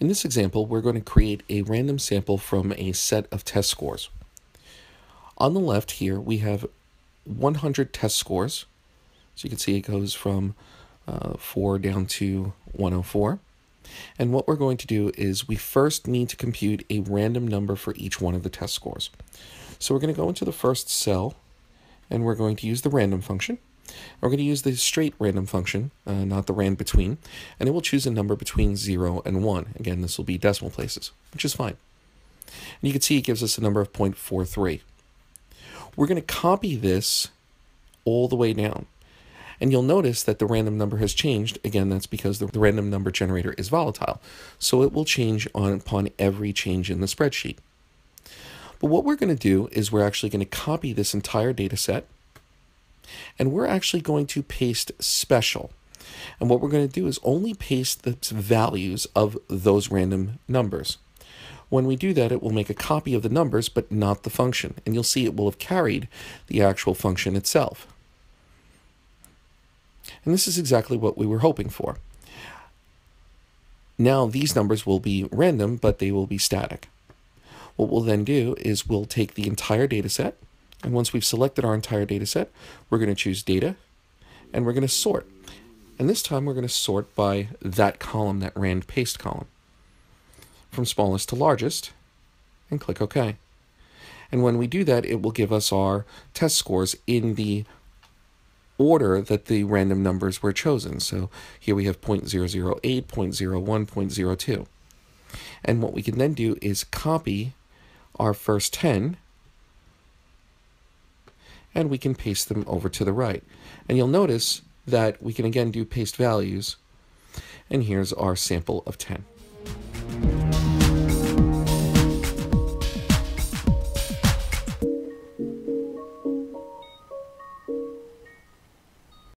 In this example, we're going to create a random sample from a set of test scores. On the left here, we have 100 test scores. So you can see it goes from uh, 4 down to 104. And what we're going to do is we first need to compute a random number for each one of the test scores. So we're going to go into the first cell, and we're going to use the random function. We're going to use the straight random function, uh, not the rand between, and it will choose a number between 0 and 1. Again, this will be decimal places, which is fine. And you can see it gives us a number of 0.43. We're going to copy this all the way down. And you'll notice that the random number has changed. Again, that's because the, the random number generator is volatile. So it will change on upon every change in the spreadsheet. But what we're going to do is we're actually going to copy this entire data set and we're actually going to paste special. And what we're going to do is only paste the values of those random numbers. When we do that, it will make a copy of the numbers, but not the function. And you'll see it will have carried the actual function itself. And this is exactly what we were hoping for. Now these numbers will be random, but they will be static. What we'll then do is we'll take the entire data set, and once we've selected our entire data set, we're going to choose data and we're going to sort. And this time we're going to sort by that column, that rand paste column, from smallest to largest, and click OK. And when we do that, it will give us our test scores in the order that the random numbers were chosen. So here we have 0.008, 0.01, 0.02. And what we can then do is copy our first 10 and we can paste them over to the right. And you'll notice that we can again do paste values, and here's our sample of 10.